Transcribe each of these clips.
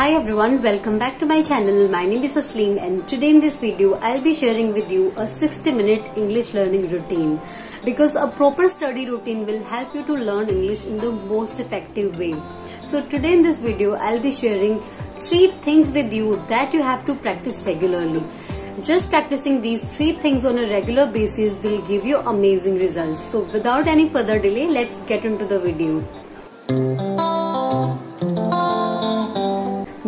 Hi everyone, welcome back to my channel. My name is Tasleem and today in this video I'll be sharing with you a 60 minute English learning routine because a proper study routine will help you to learn English in the most effective way. So today in this video I'll be sharing three things with you that you have to practice regularly. Just practicing these three things on a regular basis will give you amazing results. So without any further delay, let's get into the video.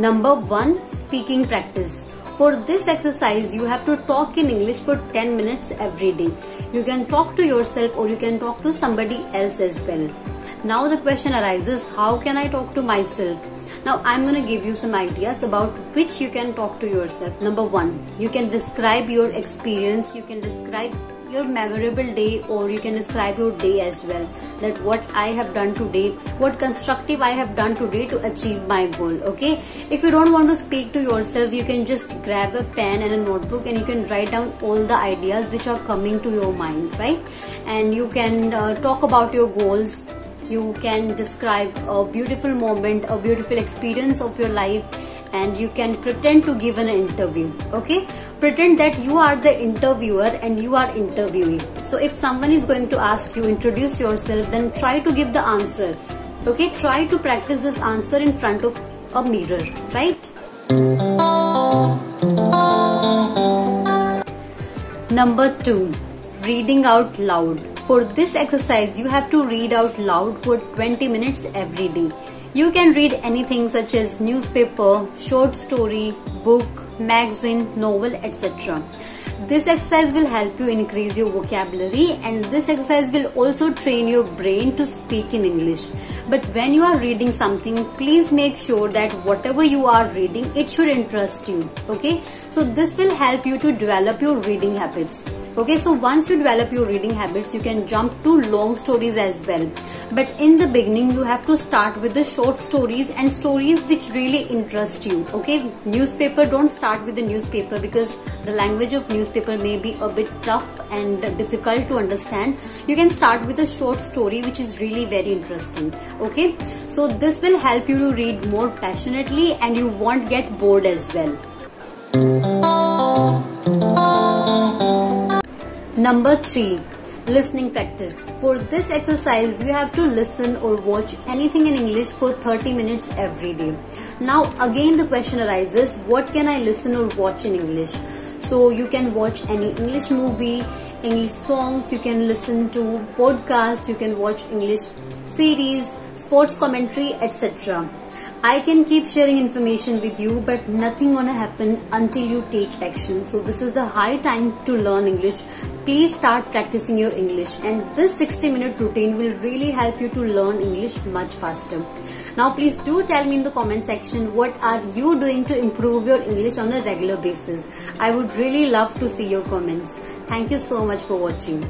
Number 1 Speaking practice. For this exercise, you have to talk in English for 10 minutes every day. You can talk to yourself or you can talk to somebody else as well. Now the question arises, how can I talk to myself? Now I'm going to give you some ideas about which you can talk to yourself. Number one, you can describe your experience. You can describe your memorable day or you can describe your day as well that what i have done today what constructive i have done today to achieve my goal okay if you don't want to speak to yourself you can just grab a pen and a notebook and you can write down all the ideas which are coming to your mind right and you can uh, talk about your goals you can describe a beautiful moment, a beautiful experience of your life and you can pretend to give an interview. Okay? Pretend that you are the interviewer and you are interviewing. So if someone is going to ask you, introduce yourself, then try to give the answer. Okay? Try to practice this answer in front of a mirror. Right? Number two, reading out loud. For this exercise, you have to read out loud for 20 minutes every day. You can read anything such as newspaper, short story, book, magazine, novel, etc. This exercise will help you increase your vocabulary and this exercise will also train your brain to speak in English. But when you are reading something, please make sure that whatever you are reading, it should interest you. Okay. So this will help you to develop your reading habits okay so once you develop your reading habits you can jump to long stories as well. But in the beginning you have to start with the short stories and stories which really interest you. Okay newspaper don't start with the newspaper because the language of newspaper may be a bit tough and difficult to understand. You can start with a short story which is really very interesting. Okay so this will help you to read more passionately and you won't get bored as well Number 3. Listening practice. For this exercise, you have to listen or watch anything in English for 30 minutes every day. Now again the question arises, what can I listen or watch in English? So you can watch any English movie, English songs, you can listen to podcast, you can watch English series, sports commentary, etc. I can keep sharing information with you but nothing gonna happen until you take action. So this is the high time to learn English. Please start practicing your English and this 60 minute routine will really help you to learn English much faster. Now please do tell me in the comment section what are you doing to improve your English on a regular basis. I would really love to see your comments. Thank you so much for watching.